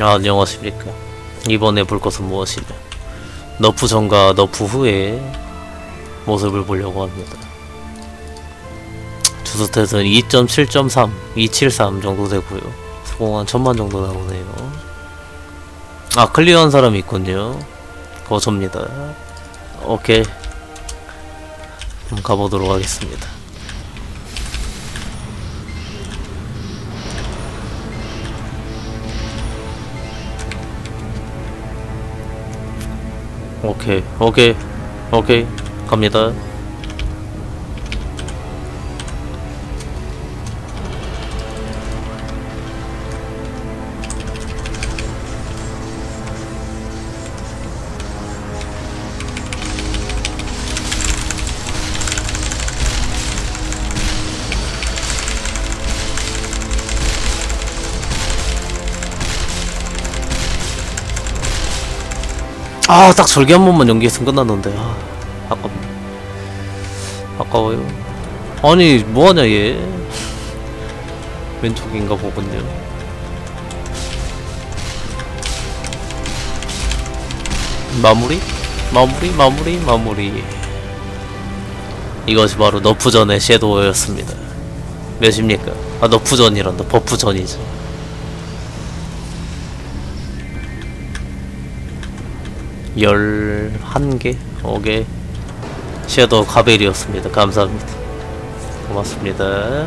아, 안녕하십니까. 이번에 볼 것은 무엇이냐. nerf 전과 nerf 후의 모습을 보려고 합니다. 주stat은 2.7.3, 273 정도 되고요. 스공 한 천만 정도 나오네요. 아, 클리어한 사람이 있군요. 그거 접니다. 오케이. 한번 가보도록 하겠습니다. 오케이, 오케이, 오케이. 갑니다. 아, 딱 절기 한 번만 연기했으면 끝났는데. 아, 아깝 아까워요. 아니, 뭐하냐, 얘. 왼쪽인가 보군요. 마무리? 마무리, 마무리, 마무리. 이것이 바로 너프전의 섀도우였습니다. 몇입니까? 아, 너프전이란다. 버프전이지. 11개? 5개? 섀도우 가벨이었습니다. 감사합니다. 고맙습니다.